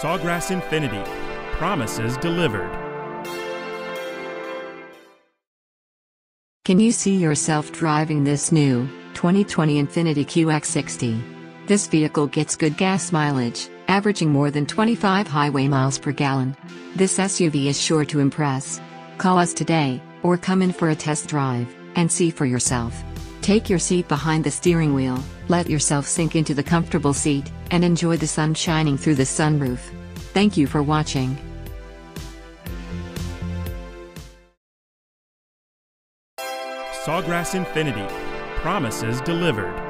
Sawgrass Infiniti. Promises delivered. Can you see yourself driving this new 2020 Infiniti QX60? This vehicle gets good gas mileage, averaging more than 25 highway miles per gallon. This SUV is sure to impress. Call us today, or come in for a test drive, and see for yourself. Take your seat behind the steering wheel, let yourself sink into the comfortable seat, and enjoy the sun shining through the sunroof. Thank you for watching. Sawgrass Infiniti. Promises delivered.